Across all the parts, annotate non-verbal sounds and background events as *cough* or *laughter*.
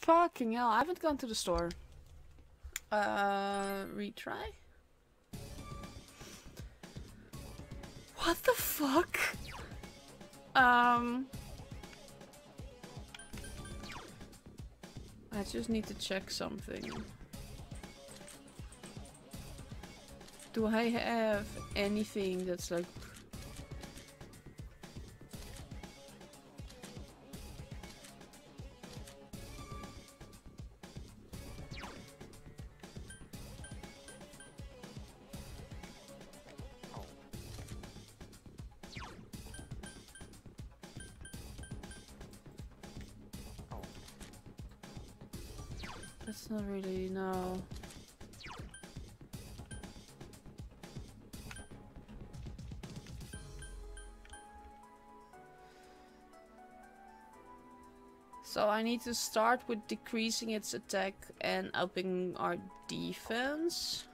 Fucking hell, I haven't gone to the store. Uh, retry? What the fuck? Um... I just need to check something. Do I have anything that's like... I need to start with decreasing its attack and upping our defense.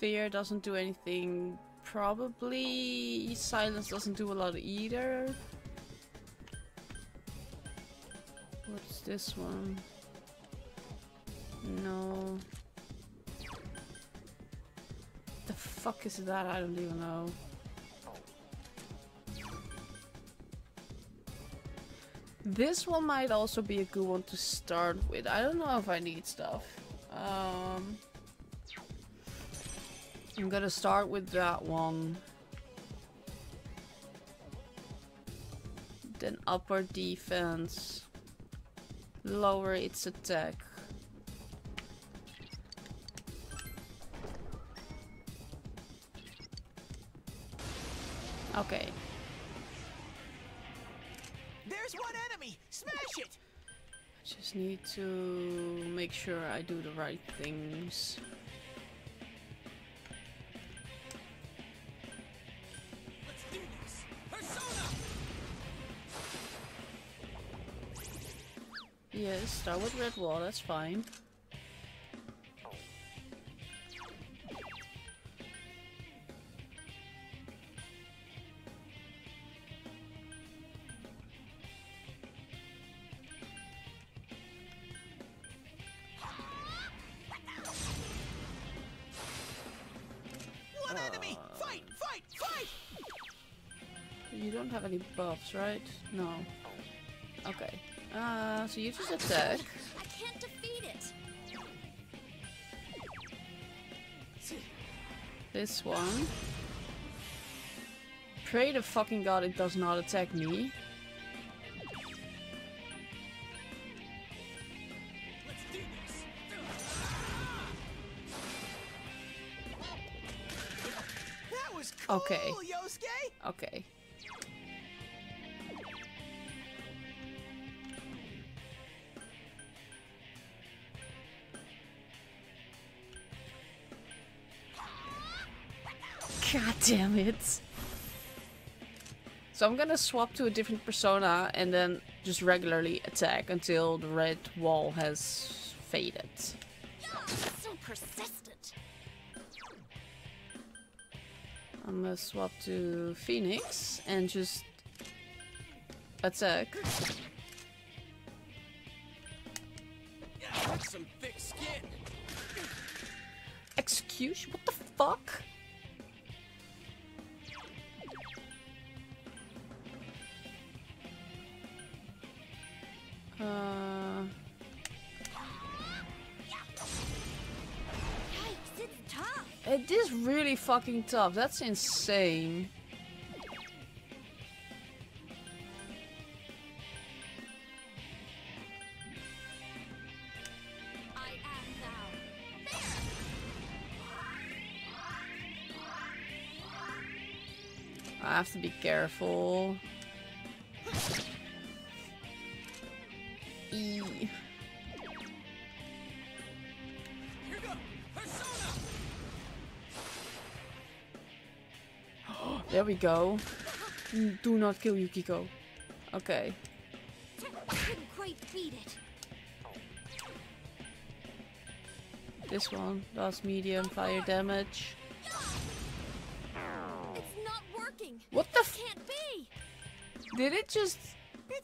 Fear doesn't do anything. Probably silence doesn't do a lot either. This one? No. The fuck is that? I don't even know. This one might also be a good one to start with. I don't know if I need stuff. Um, I'm gonna start with that one. Then upper defense. Lower its attack. Okay. There's one enemy! Smash it! I just need to make sure I do the right things. Yes, start with red wall, that's fine. One enemy! Uh, Fight! Fight! Fight! You don't have any buffs, right? No. Okay. Uh, so you just attack. I can't defeat it. This one. Pray to fucking god it does not attack me. Let's So I'm gonna swap to a different persona and then just regularly attack until the red wall has faded. So persistent. I'm gonna swap to Phoenix and just attack. That's some thick skin! Execution? What the fuck? Uh, it is really fucking tough. That's insane. I have to be careful. E. Here go! Persona! There we go. Mm, do not kill Yukiko. Okay. This one does medium fire damage. It's not working. What the f- Can't be. Did it just...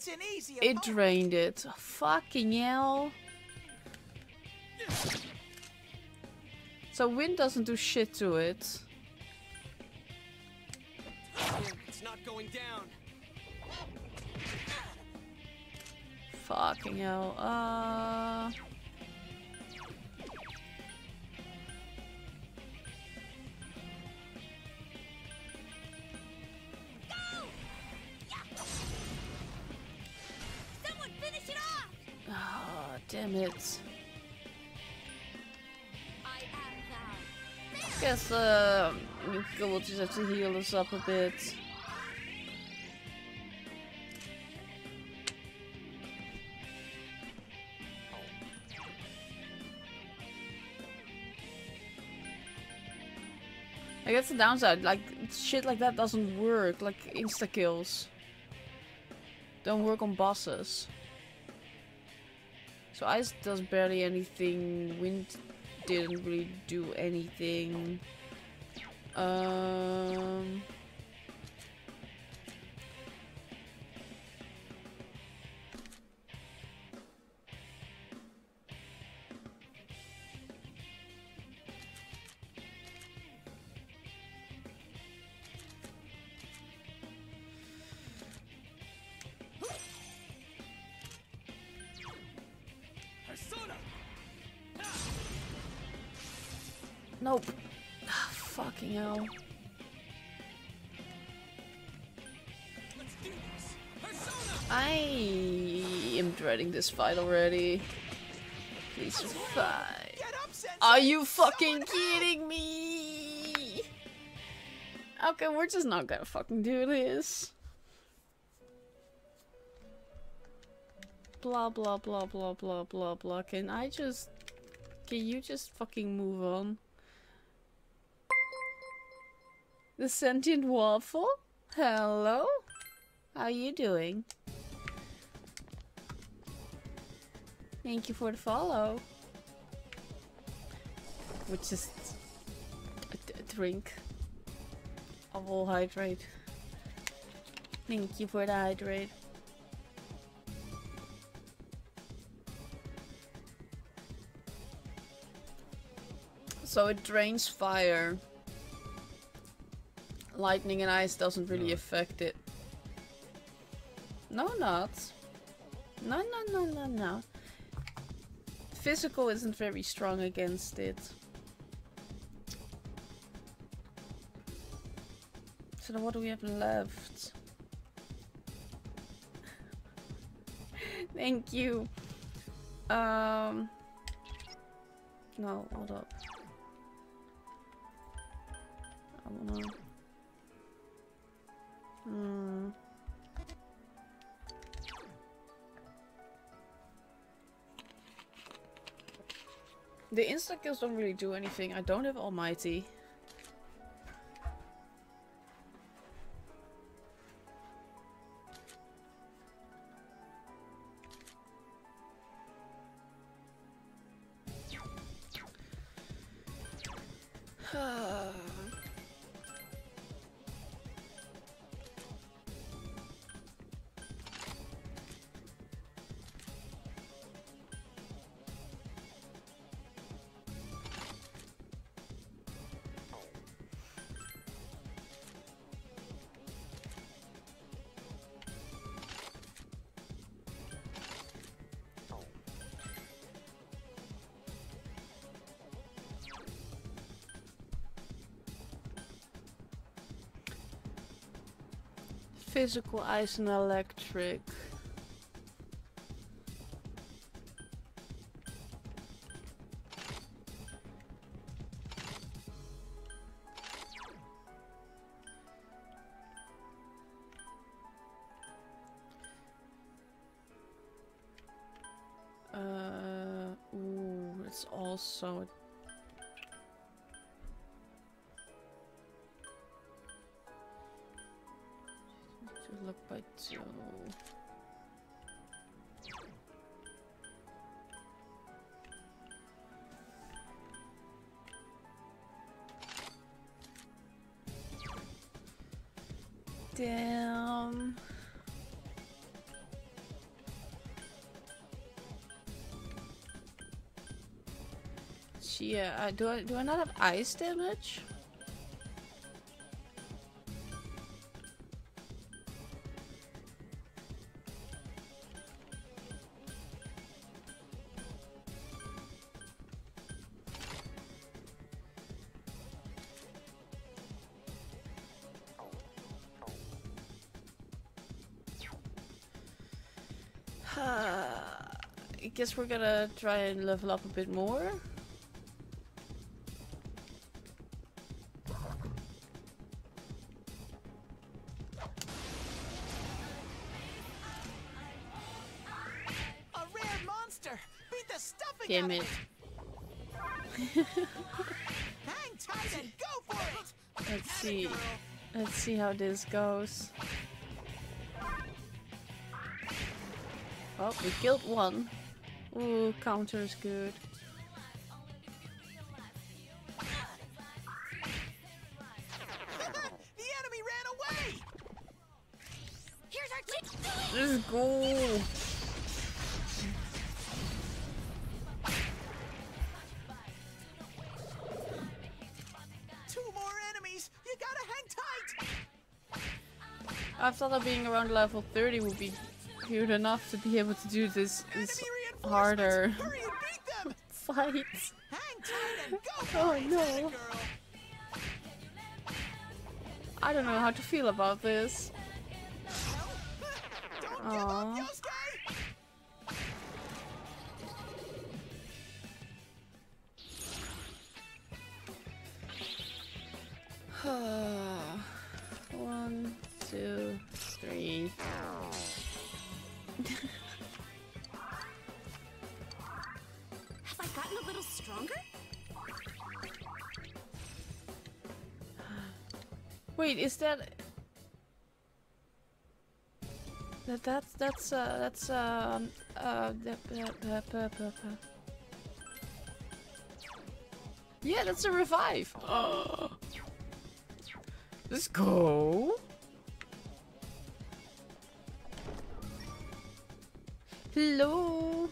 It's an easy It drained it. Fucking hell. So wind doesn't do shit to it. It's not going down. Fucking hell. Uh... damn it. I. Guess, uh, we'll just have to heal us up a bit. I guess the downside, like, shit like that doesn't work, like insta-kills. Don't work on bosses. So ice does barely anything, wind didn't really do anything. Um... Nope. Ah, Fucking hell. Let's do this. Persona. I am dreading this fight already. Please fight. Get up, Sensei. Are you fucking kidding me? Okay, we're just not gonna fucking do this. Blah blah blah blah blah blah blah. Can I just. Can you just fucking move on? The sentient waffle? Hello? How are you doing? Thank you for the follow. Which is a, drink. I will hydrate. Thank you for the hydrate. So it drains fire. Lightning and ice doesn't really No. affect it. No, not. No, no, no, no, no. Physical isn't very strong against it. So then what do we have left? *laughs* Thank you. Um. No, hold up. I wanna. The insta kills don't really do anything. I don't have Almighty. Physical ice and electric. Yeah, uh, do I do I not have ice damage? *sighs* I guess we're gonna try and level up a bit more. Damn it. Hang tight and go for it. Let's see. Let's see how this goes. Oh, we killed one. Ooh, counter is good. the enemy ran away. Here's our. Let's go! I thought that being around level 30 would be good enough to be able to do this, this harder Hurry and *laughs* beat them. fights. Hang tight and go *laughs* oh, for Oh, no. I don't know how to feel about this. Don't give Aw. up, Yosuke. *sighs* One, two, three. Have I gotten a little stronger? Wait, is that that that's that's uh that's uh uh the, the. yeah that's a revive. Oh, *gasps* let's go. Hello.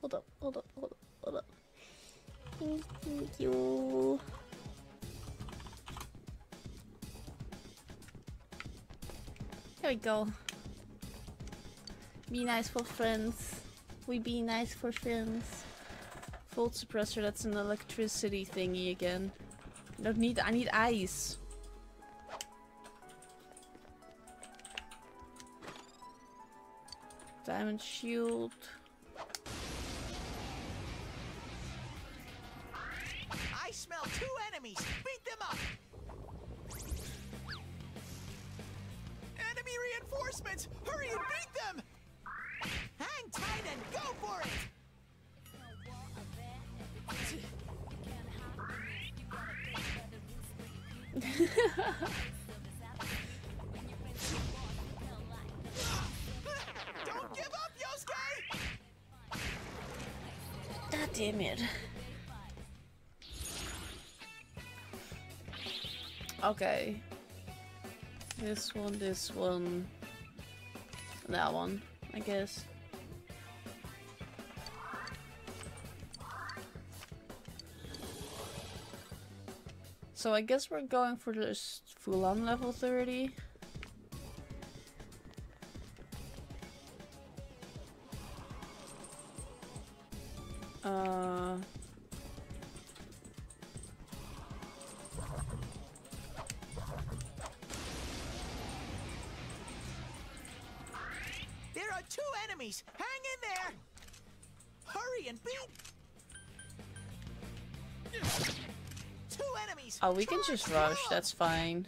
Hold up, hold up, hold up, hold up. Thank you. There we go. Be nice for friends. We be nice for friends. Volt suppressor, that's an electricity thingy again. I don't need I need ice. Diamond shield. I smell two enemies. Beat them up. Enemy reinforcements. Hurry and beat them. Hang tight and go for it. God damn it. Okay. This one, this one. That one, I guess. So I guess we're going for this full on level 30. Uh There are two enemies. Oh, we can just rush. That's fine.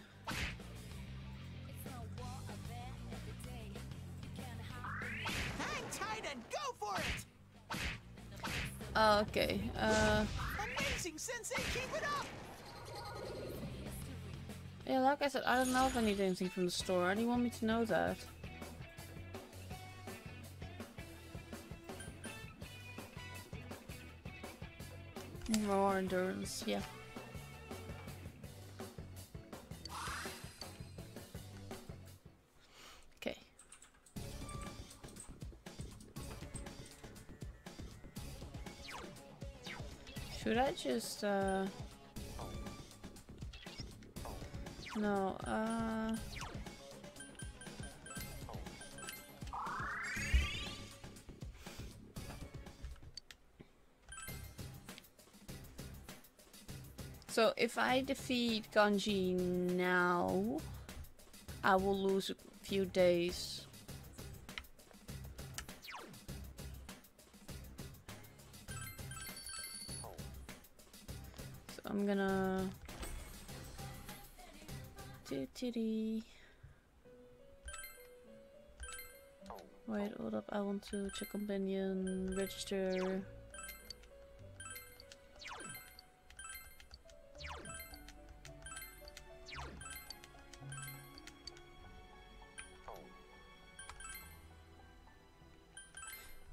Hang tight and go for it. Oh, okay. Uh, Amazing, Sensei. Keep it up. yeah, like I said, I don't know if I need anything from the store. I do you want me to know that? More endurance, yeah. Should I just, uh... No, uh... So if I defeat Kanji now, I will lose a few days. I'm gonna... Titty. Wait, hold up, I want to check companion, register.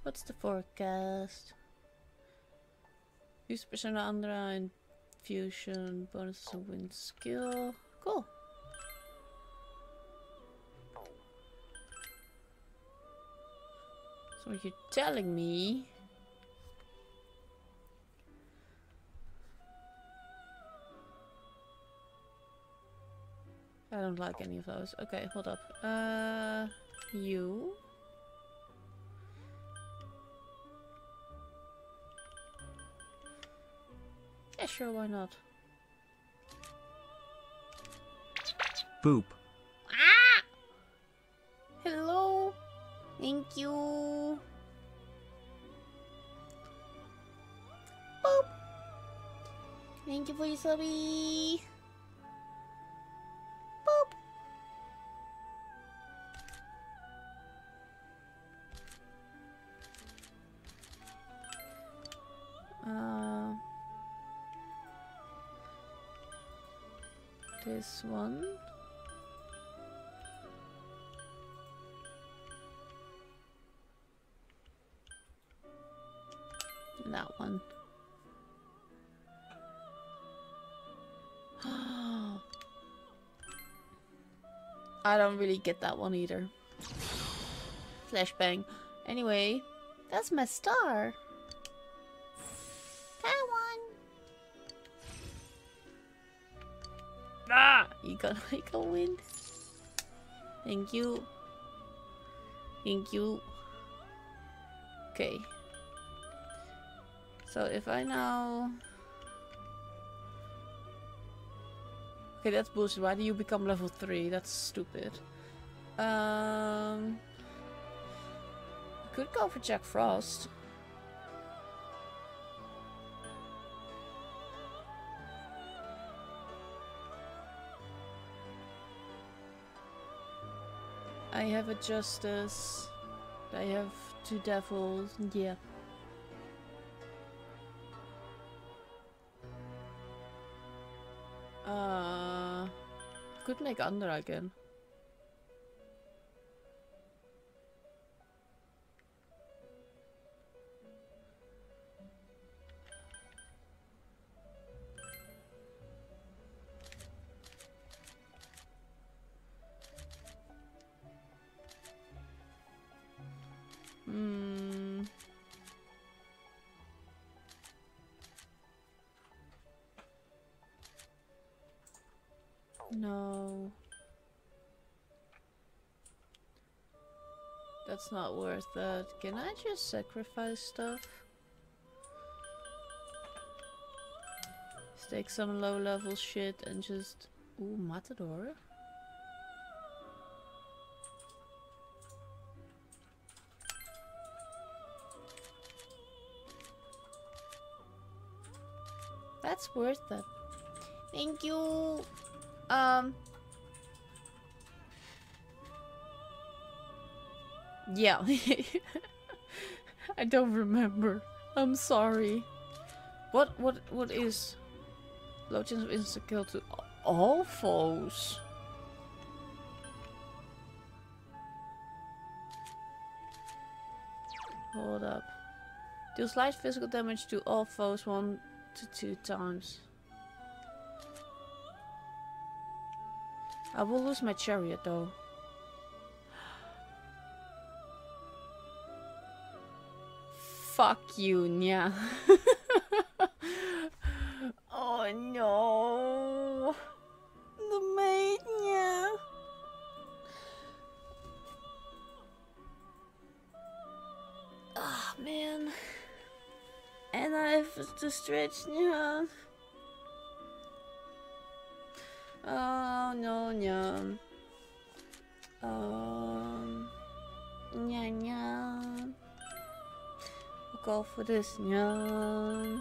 What's the forecast? Use Persona Andra and Fusion, bonus to win skill. Cool. So you're telling me I don't like any of those. Okay, hold up. Uh, you. Sure, why not? Boop. Ah! Hello? Thank you. Boop. Thank you for your subby. This one. That one. *gasps* I don't really get that one either. *sighs* Flashbang. Anyway, that's my star. Got you got win. Thank you. Thank you. Okay. So if I now... Okay, that's bullshit. Why do you become level 3? That's stupid. Um... Could go for Jack Frost. I have a Justice. I have two Devils. Yeah. Uh, could make under again. No. That's not worth it. Can I just sacrifice stuff? Take some low level shit and just... Ooh, Matador. That's worth it. Thank you. Um. Yeah. *laughs* I don't remember. I'm sorry. What what what is low chance of instant kill to all foes? Hold up. Deals light physical damage to all foes one to two times. I will lose my chariot though. Fuck you, Nya. *laughs* oh no. The maid, Nya. Ah, man. And I have to stretch, Nya. Oh no, no. Um, nya nya. We'll go for this, nya.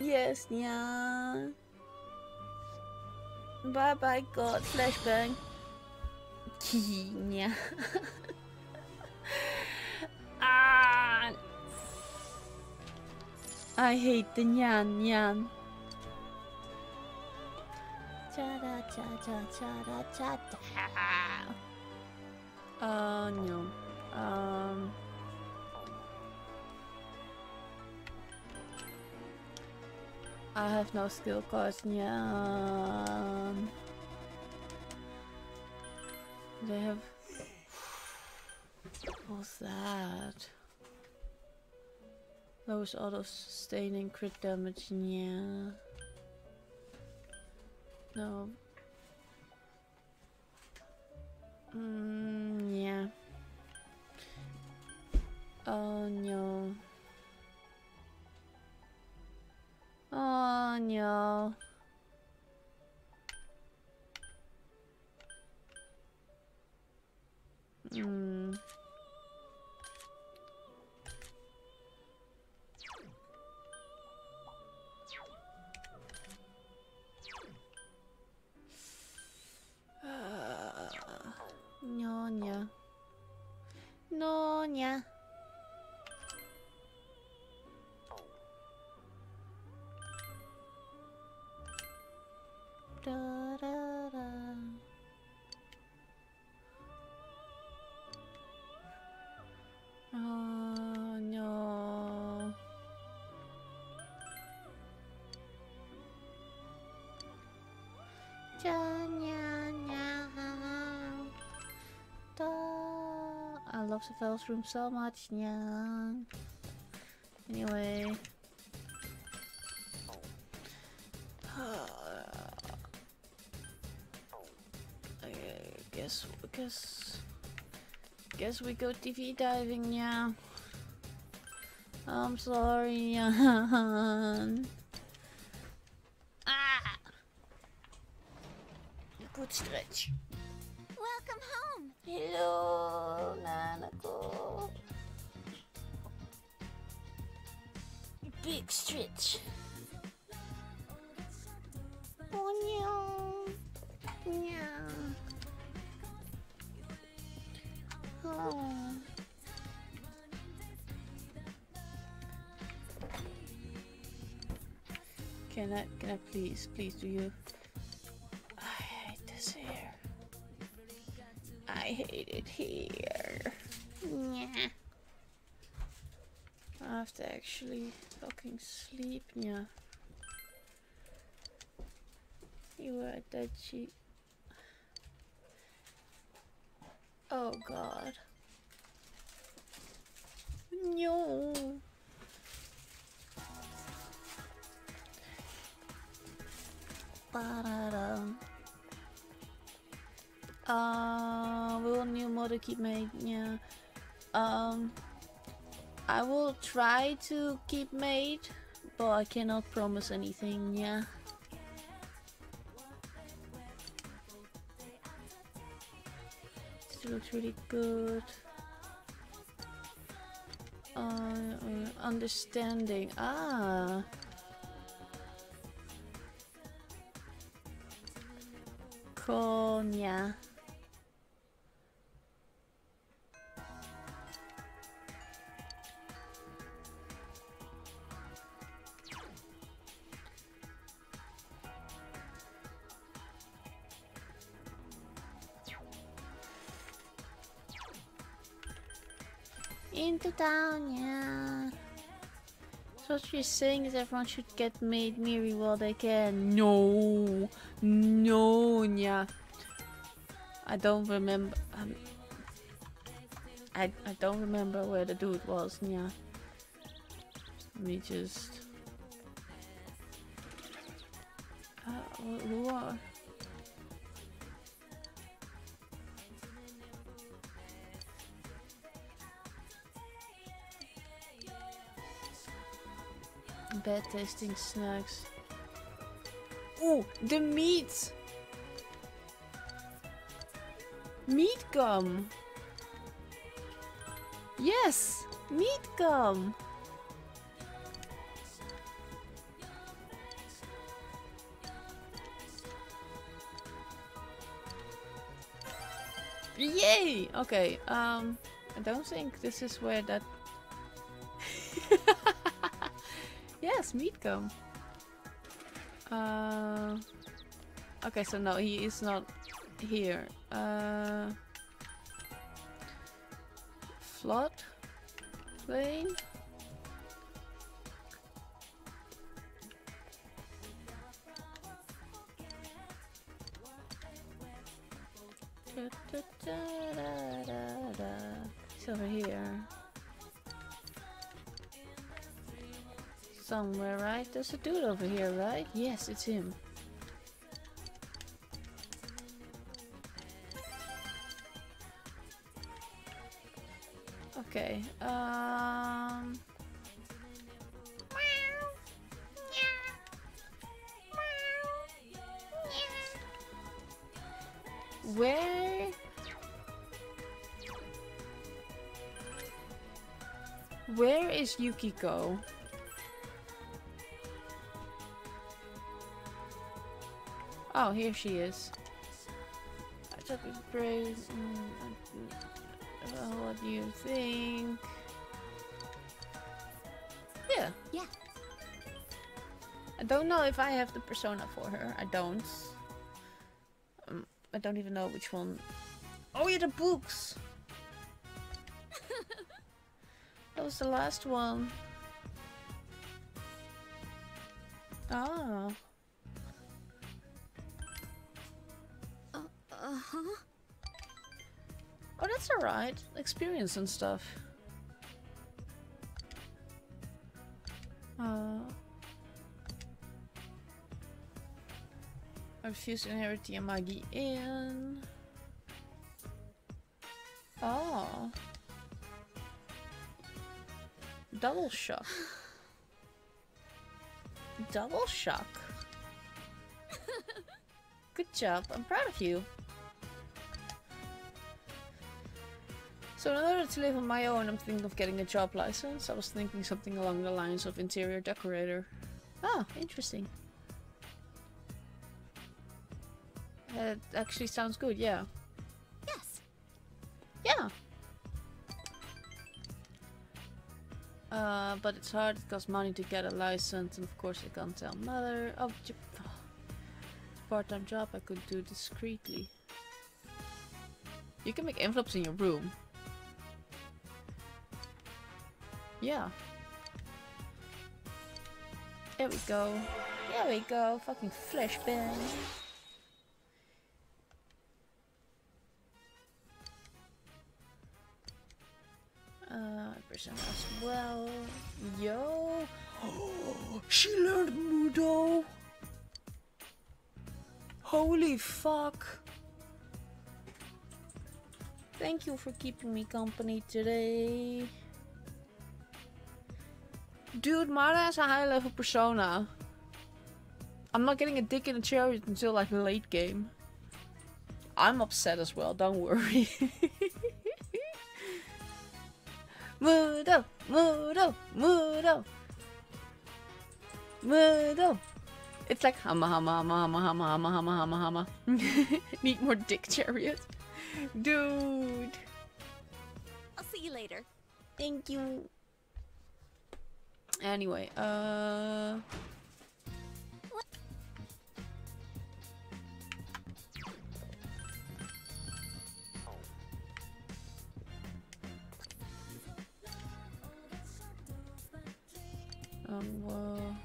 Yes, nya. Bye bye, God. Flashbang. *laughs* nya. *laughs* ah. I hate the nyan nyan. *laughs* Uh no. Um. I have no skill cards. Yeah. They have. What's that? Those auto sustaining crit damage. Yeah. No. Mm, yeah. Oh no. Oh no. Hmm. Nyonya. Nyonya. Da da da. Oh no. Nya, I love Savel's room so much, yeah. Anyway. *sighs* I guess, guess, guess we go TV diving, yeah. I'm sorry, Jan. *laughs* Ah! Good stretch. Stretch. Oh no. Yeah. Oh. Can I, can I please, please do you? Actually fucking sleep, yeah. You were a dead cheap. Oh god. No. Ba-da-dum. Uh, we will new to keep maid? Yeah. Um, I will try to keep maid, but I cannot promise anything. Yeah. This looks really good. Uh, understanding. Ah. Konya. Town, yeah. So what you're saying is everyone should get maid Miri while they can. No, no, yeah. I don't remember. Um, I I don't remember where the dude was. Yeah. Let me just. Uh, who are? Bad tasting snacks. Ooh, the meat! Meat gum! Yes! Meat gum! Yay! Okay, um, I don't think this is where that. Yes, meat gum. Uh, okay, so no, he is not here. Uh, flood plain. Da, da, da, da, da. It's over here. Somewhere, right? There's a dude over here, right? Yes, it's him. Okay, um... Where? Where is Yukiko? Oh, here she is. I took a break. Mm, what do you think? Yeah. Yeah. I don't know if I have the persona for her. I don't. Um, I don't even know which one. Oh yeah, the books. *laughs* that was the last one. Experience and stuff. Uh, I refuse to inherit the Amagi Inn. Oh. Double shock. *laughs* Double shock. Good job. I'm proud of you. So in order to live on my own, I'm thinking of getting a job license. I was thinking something along the lines of interior decorator. Ah, interesting. That actually sounds good, yeah. Yes. Yeah. Uh, but it's hard, it costs money to get a license, and of course I can't tell mother. Oh, j- part-time job I could do discreetly. You can make envelopes in your room. Yeah. There we go. There we go. Fucking flashbang. Uh, person as well. Yo. *gasps* she learned Mudo. Holy fuck. Thank you for keeping me company today. Dude, Mara has a high level persona. I'm not getting a dick in a chariot until like late game. I'm upset as well, don't worry. *laughs* Mudo, Mudo, Mudo. Mudo. It's like hama hama hama hama hama hama hama hama hama. *laughs* Need more dick chariot. Dude. I'll see you later. Thank you. Anyway, uh. Um, well.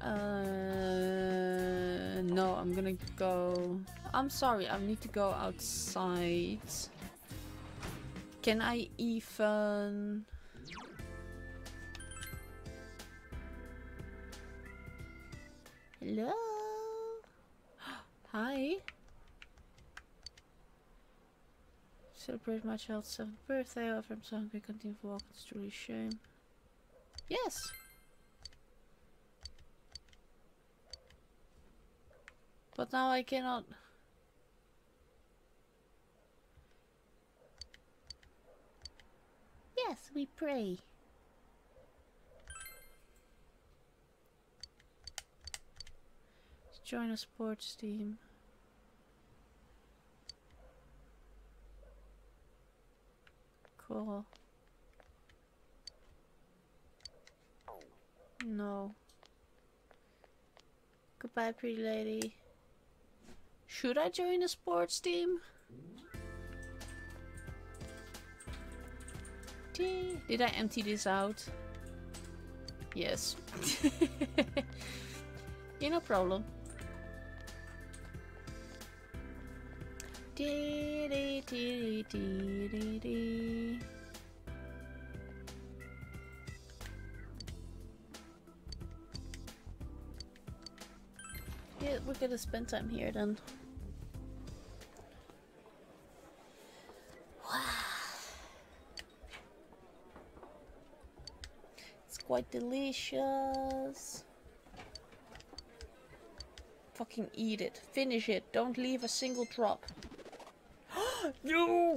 Uh, no, I'm gonna go. I'm sorry, I need to go outside. Can I even. Hello? *gasps* Hi. Celebrate my child's seventh birthday. Offer him some hungry, continue to walk. It's truly a shame. Yes. But now I cannot. Yes, we pray. Join a sports team. Cool. No. Goodbye, pretty lady. Should I join a sports team? Did I empty this out? Yes. *laughs* yeah, no problem. Yeah, we're gonna spend time here then. Quite delicious. Fucking eat it. Finish it. Don't leave a single drop. *gasps* no!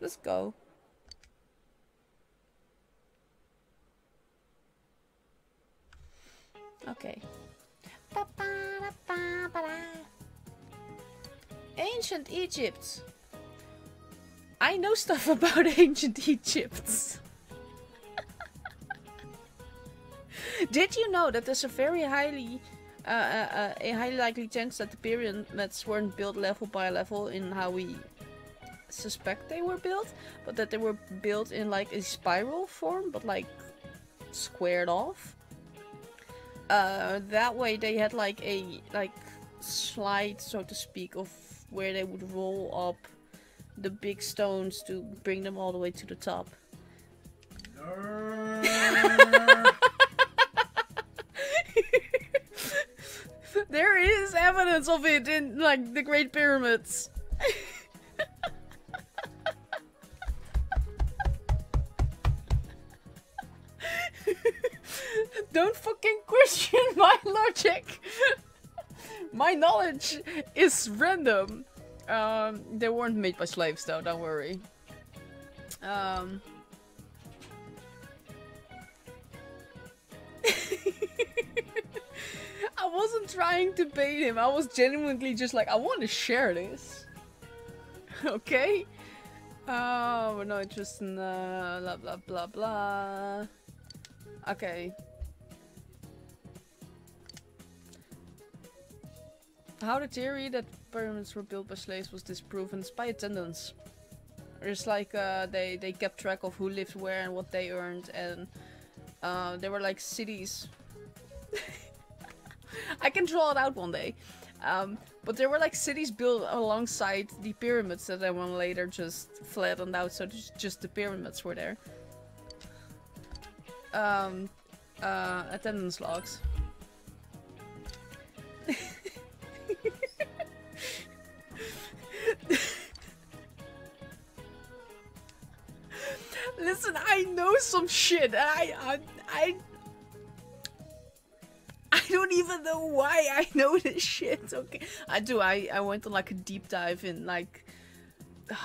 Let's go. Okay. Ancient Egypt. I know stuff *laughs* about ancient Egypt. Did you know that there's a very highly, uh, uh, uh, a highly likely chance that the pyramids weren't built level by level in how we suspect they were built, but that they were built in like a spiral form, but like squared off. Uh, that way they had like a like slide, so to speak, of where they would roll up the big stones to bring them all the way to the top. *laughs* there is evidence of it in like the Great Pyramids. *laughs* Don't fucking question my logic. *laughs* my knowledge is random. Um, they weren't made by slaves though, don't worry. Um. *laughs* I wasn't trying to bait him. I was genuinely just like, I want to share this. *laughs* okay? Oh, we're not interested in uh, blah blah blah blah. Okay. How the theory that pyramids were built by slaves was disproven is by attendance. It's like uh, they they kept track of who lived where and what they earned, and uh, there were like cities. *laughs* I can draw it out one day. Um, but there were like cities built alongside the pyramids that then later just flattened out, so just the pyramids were there. Um, uh, attendance logs. Listen, I know some shit. I, I, I, I don't even know why I know this shit. Okay, I do. I, I went on like a deep dive in like *sighs*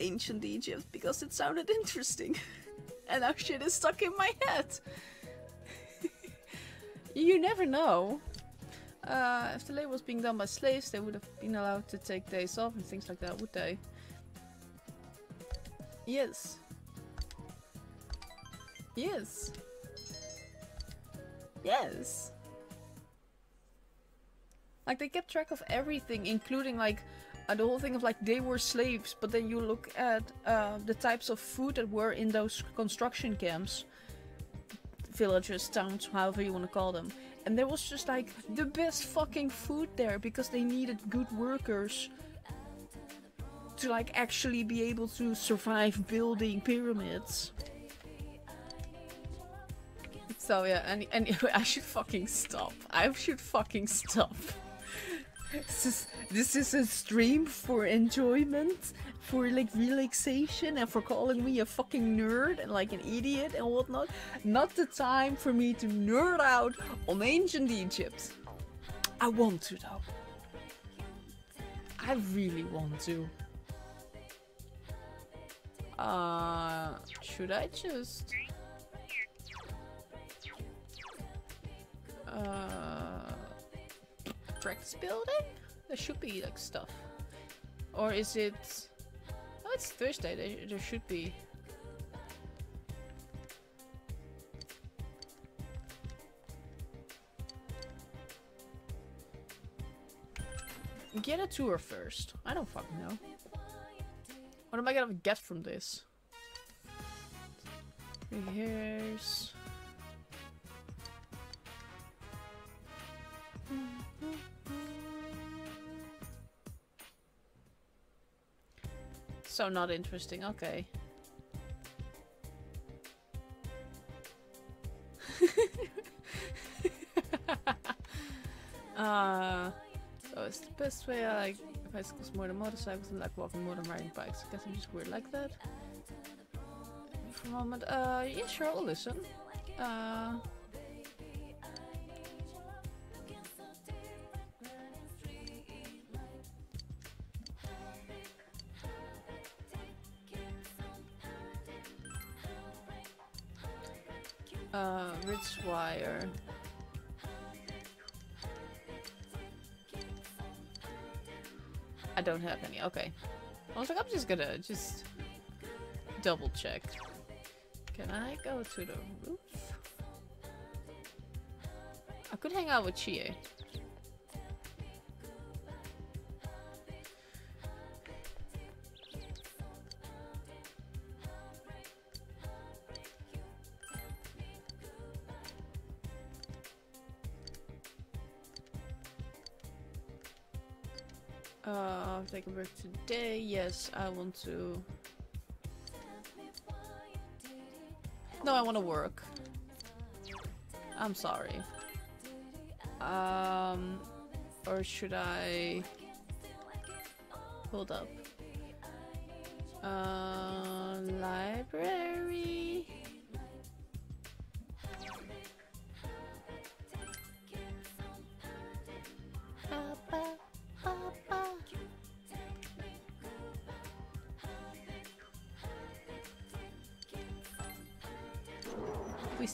ancient Egypt because it sounded interesting, *laughs* and now shit is stuck in my head. *laughs* you never know. Uh, if the labor was being done by slaves, they would have been allowed to take days off and things like that, would they? Yes. Yes. Yes. Like they kept track of everything, including like uh, the whole thing of like they were slaves, but then you look at uh, the types of food that were in those construction camps, villages, towns, however you want to call them, and there was just like the best fucking food there because they needed good workers to like actually be able to survive building pyramids. So yeah, and anyway, *laughs* I should fucking stop. I should fucking stop. This is, this is a stream for enjoyment, for like relaxation, and for calling me a fucking nerd and like an idiot and whatnot. Not the time for me to nerd out on ancient Egypt. I want to though. I really want to. Uh, should I just... Uh, practice building? There should be like stuff. Or is it... Oh, it's Thursday. There, there should be. Get a tour first. I don't fucking know. What am I gonna get from this? Three. So not interesting, okay. *laughs* uh, so it's the best way I like bicycles more than motorcycles and like walking more than riding bikes. I guess I'm just weird like that. For a moment, uh, yeah, sure, I'll listen. Uh, Wire. I don't have any. Okay. I was like, I'm just gonna just double check. Can I go to the roof? I could hang out with Chie. Uh, take a break today. Yes, I want to. No, I want to work. I'm sorry. Um, or should I? Hold up. Uh, library.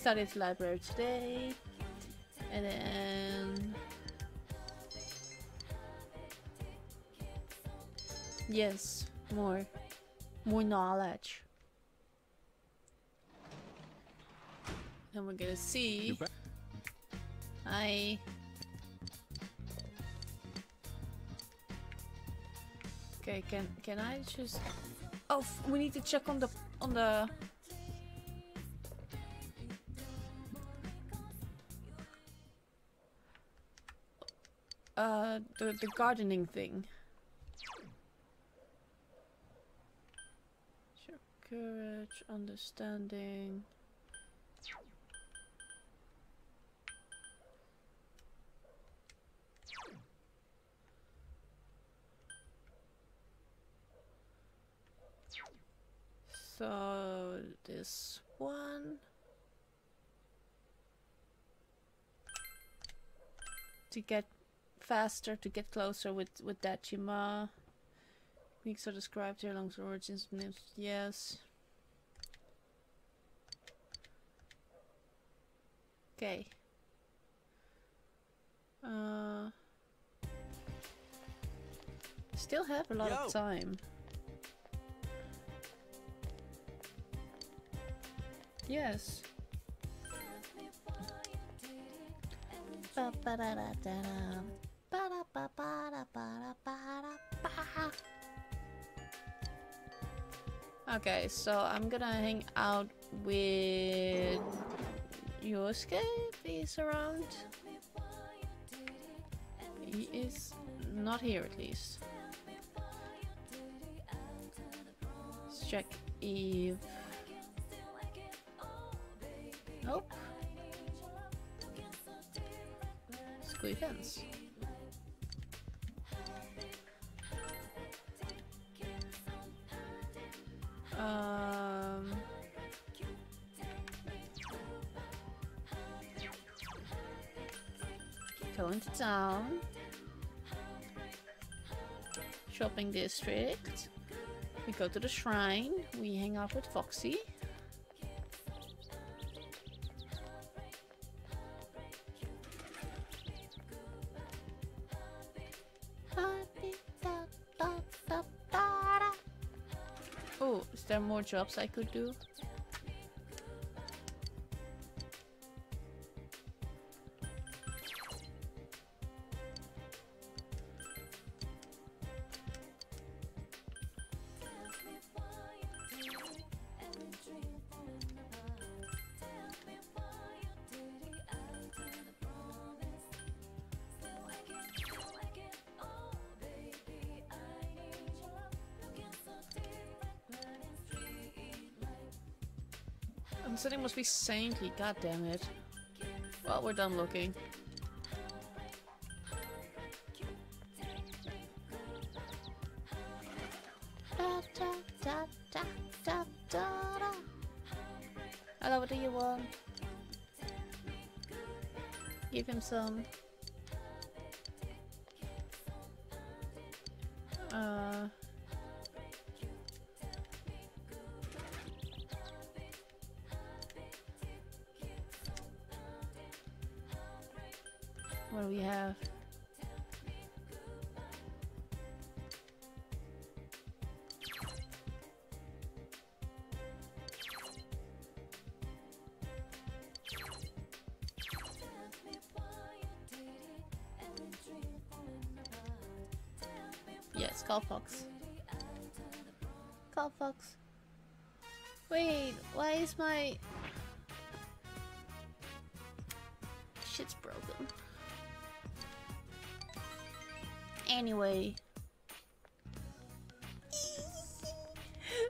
Studied library today, and then yes, more, more knowledge. And we're gonna see. Hi. Okay, can can I just? Oh, f- we need to check on the on the. Uh, the the gardening thing. Courage, understanding. So this one to get faster, to get closer with with Dojima. Weeks are described here along the origins of names. Yes. Okay. Uh. Still have a lot Yo. of time. Yes. Okay, so I'm gonna hang out with Yosuke if he's around. He is not here at least. Let's check Eve. Nope. Squee fence. Town. Shopping district. We go to the shrine. We hang out with Foxy. Oh, is there more jobs I could do? The setting must be saintly, god damn it. Well, we're done looking. Hello, what do you want? Give him some.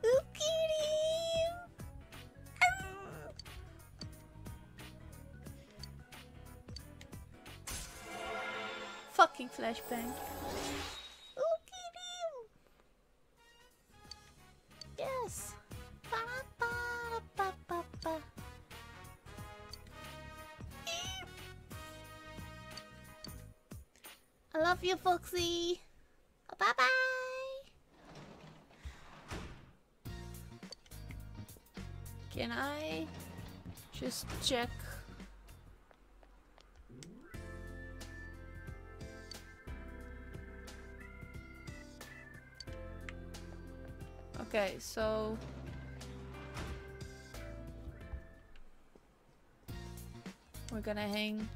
Look at him! Fucking flashbang. Look at him! Yes! Ba-da-ba-da-ba-ba-ba. I love you, Foxy. Can I just check? Okay, so we're gonna hang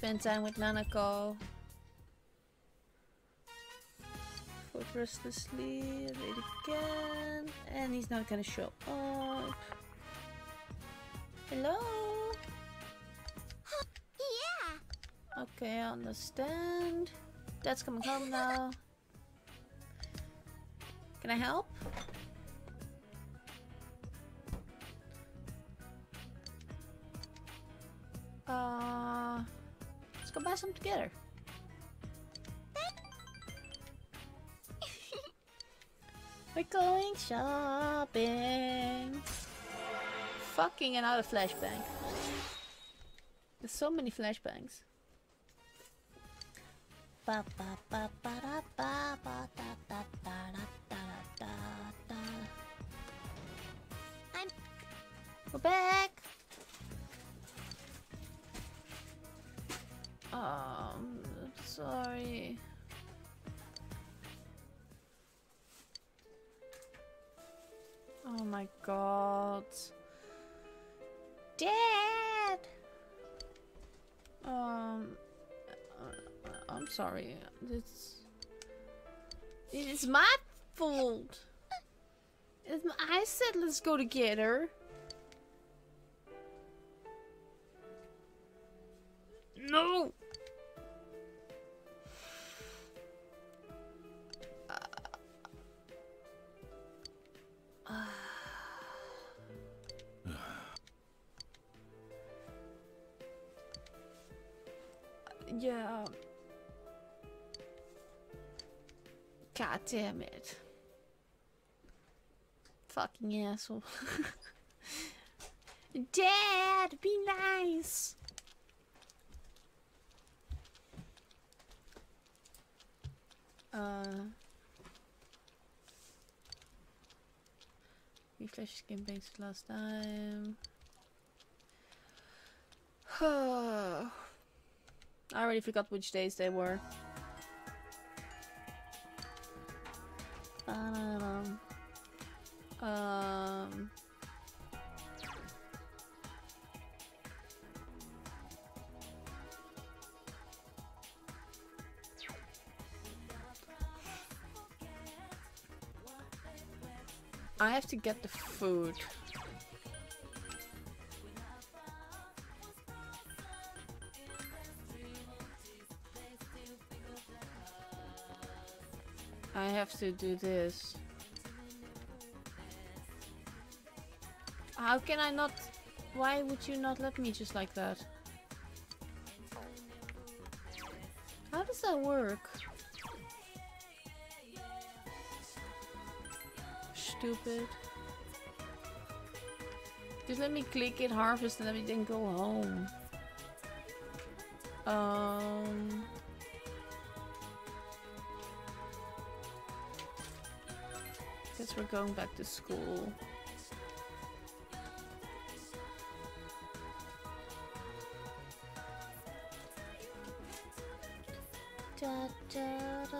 Spend time with Nanako. Restlessly, read again. And he's not gonna show up. Hello? Yeah. Okay, I understand. Dad's coming home now. Can I help? Uh, let's go buy some together. Going shopping. Fucking another flashbang. There's so many flashbangs. I'm We're back. Um, sorry. Oh my god. Dad! Um, uh, I'm sorry. It's it is my fault. I said let's go together. God damn it. Fucking asshole. *laughs* Dad, be nice. Uh. We flashed game banks last time. *sighs* I already forgot which days they were. Um, I have to get the food. Have to do this. How can I not? Why would you not let me just like that? How does that work? Stupid. Just let me click it, harvest, and let me then go home. Um. Guess we're going back to school. Da, da, da.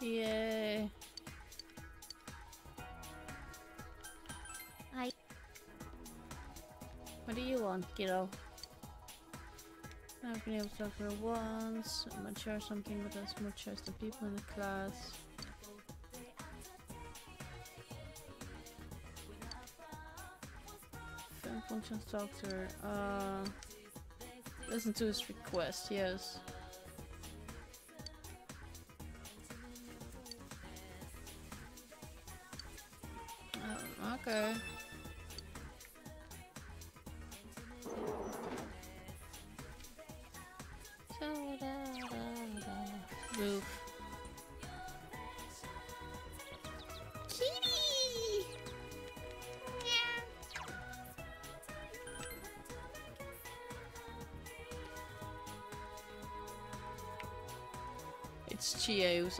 Yay. Hi. What do you want, kiddo? Her once. Sure something, that's more choice than people in the class. Functions talk. Uh, listen to his request, yes.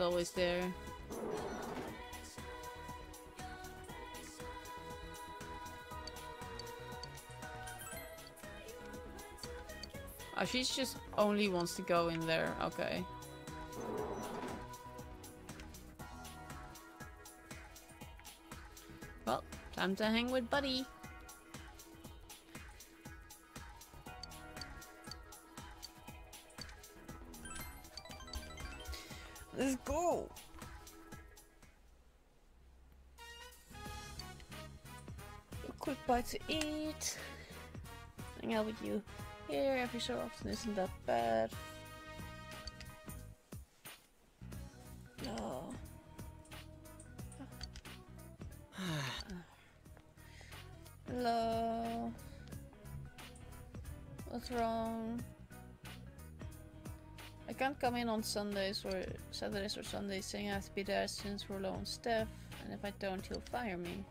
Always there. Oh, she's just only wants to go in there. Okay. Well, time to hang with Buddy. A quick bite to eat. Hang out with you here every so often isn't that bad. On Sundays or Saturdays or Sundays saying I have to be there since we're low on staff, and if I don't, he'll fire me.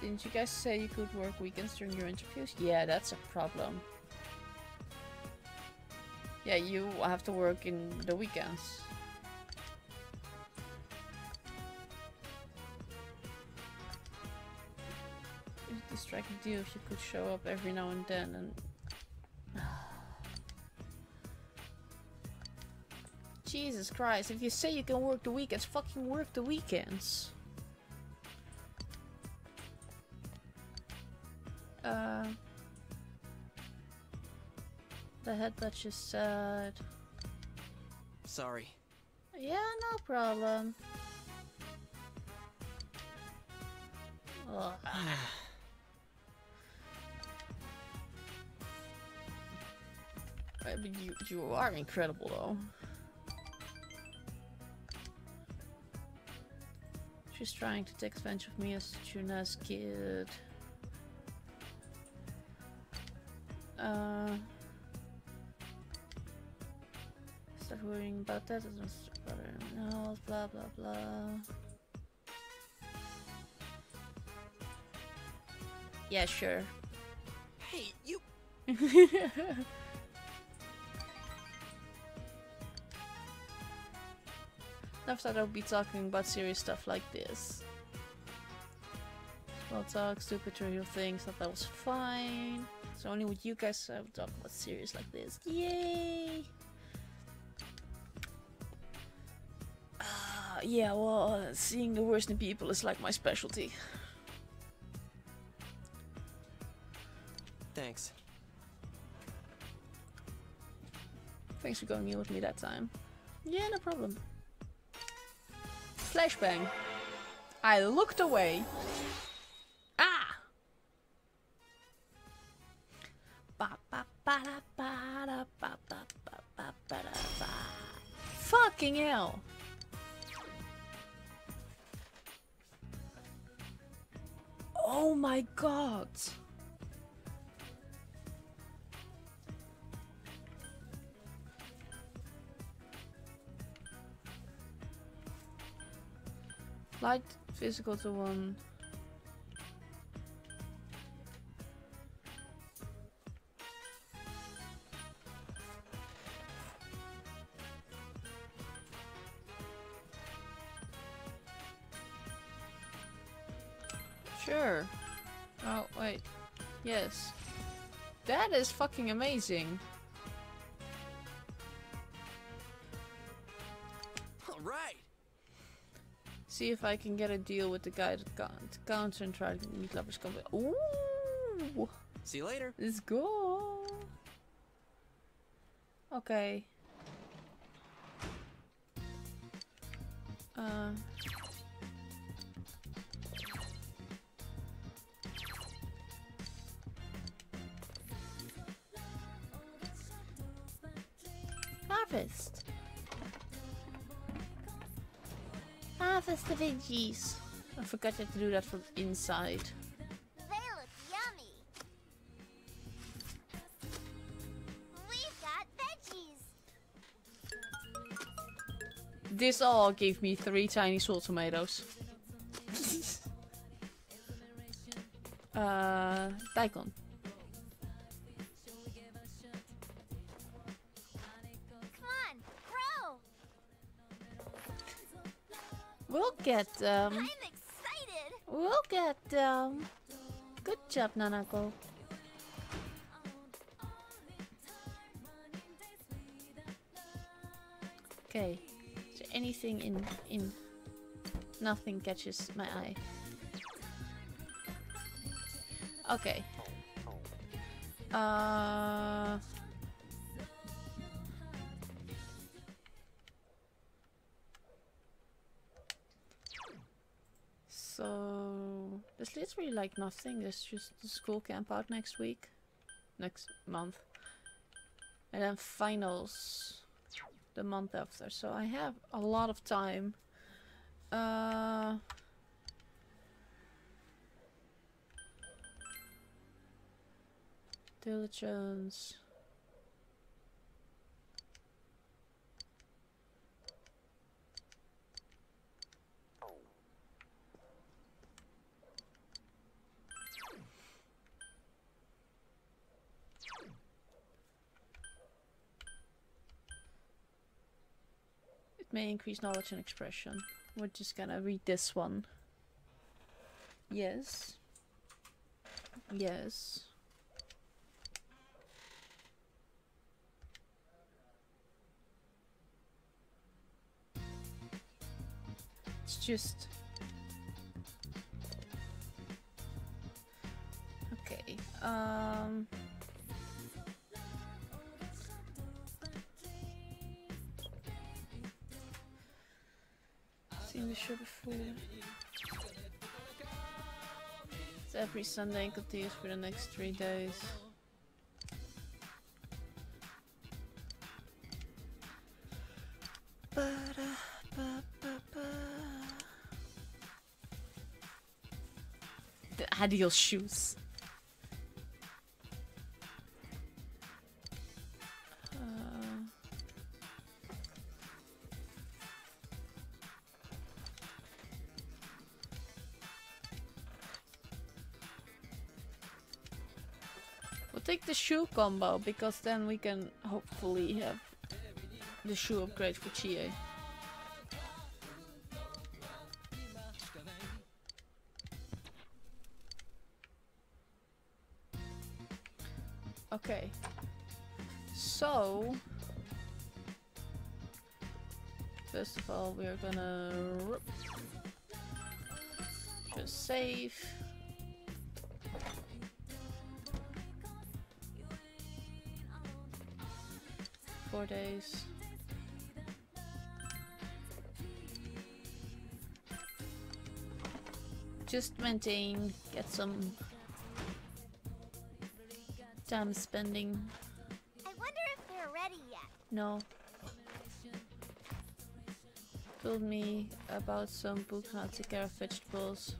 Didn't you guys say you could work weekends during your interviews? Yeah, that's a problem. Yeah, you have to work in the weekends. It'd distract you if you could show up every now and then and Jesus Christ, if you say you can work the weekends, fucking work the weekends. Uh, the head Duchess said, Sorry. Yeah, no problem. *sighs* I mean, you, you are incredible though. She's trying to take advantage of me as Tuna's kid. Uh, start worrying about that. It doesn't bother anyone else. Blah blah blah. Yeah, sure. Hey, you. *laughs* Never thought I would be talking about serious stuff like this. Small talk, stupid trivial things, thought that was fine. So only with you guys I would talk about serious like this. Yay! Ah, yeah, well, uh, seeing the worst in people is like my specialty. Thanks. Thanks for going in with me that time. Yeah, no problem. Flashbang. I looked away. Ah! Fucking hell! Oh my god! Physical to one. Sure. Oh, wait. Yes. That is fucking amazing. See if I can get a deal with the guy that can't counter and try to meet lovers come. Ooh, See you later. let's go. Okay. Uh. Harvest. Harvest the veggies. I forgot you had to do that from inside. They look yummy. We've got veggies. This all gave me three tiny salt tomatoes. *laughs* uh, daikon. Get um. I'm excited. We'll get um. Good job, Nanako. Okay. Is there anything in in? Nothing catches my eye. Okay. Uh. Leads really like nothing. There's just the school camp out next week, next month, and then finals the month after. So I have a lot of time. Uh. Diligence. It may increase knowledge and expression. We're just gonna read this one. Yes. Yes. It's just... Okay, um... The show before. It's every Sunday and continues for the next three days. Adios shoes. Combo because then we can hopefully have the shoe upgrade for Chie. Just maintain, get some time spending. I wonder if they're ready yet. No. Told me about some book how to take care of vegetables.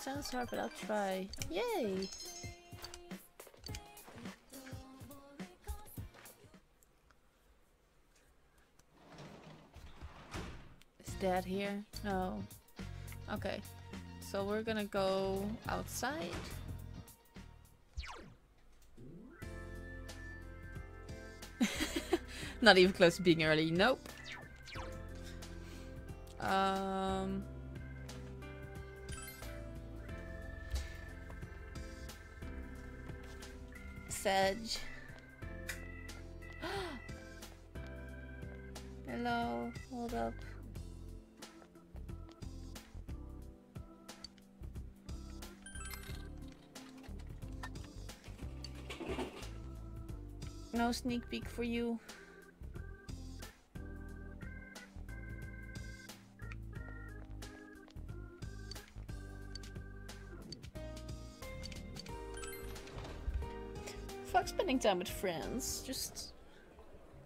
Sounds hard, but I'll try. Yay! Dad here? No. Okay. So we're gonna go outside. *laughs* Not even close to being early. Nope. Um. Sedge. *gasps* Hello. Hold up. No sneak peek for you. Fuck spending time with friends. Just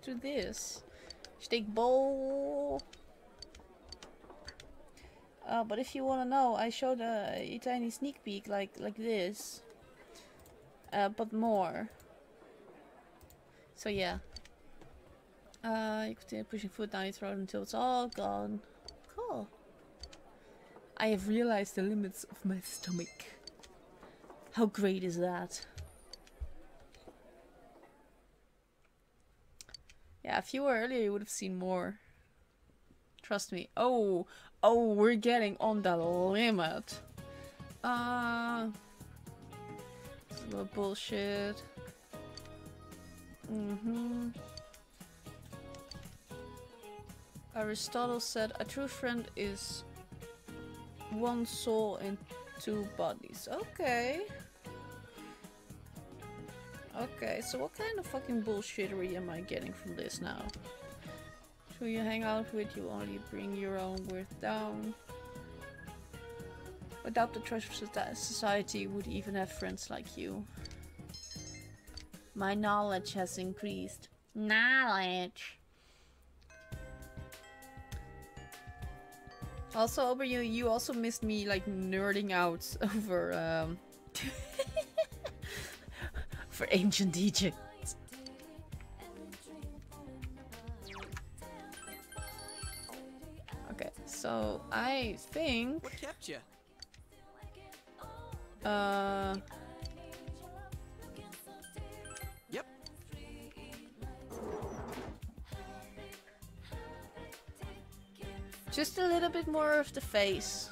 do this. Steakbol. Uh, but if you wanna know, I showed a, a tiny sneak peek like like this. Uh, but more. So yeah. Uh, you continue pushing food down your throat until it's all gone. Cool. I have realized the limits of my stomach. How great is that? Yeah, if you were earlier, you would have seen more. Trust me. Oh, oh, we're getting on the limit. Uh, it's a little bullshit. Mm-hmm. Aristotle said a true friend is one soul and two bodies. Okay. Okay, so what kind of fucking bullshittery am I getting from this now? Who you hang out with, you only bring your own worth down. Without the trust of society, would even have friends like you. My knowledge has increased. Knowledge. Also, Ober, you you also missed me like nerding out *laughs* over um *laughs* for ancient Egypt. Okay, so I think What kept you? uh just a little bit more of the face.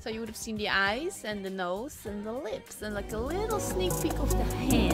So you would have seen the eyes and the nose and the lips and like a little sneak peek of the hand.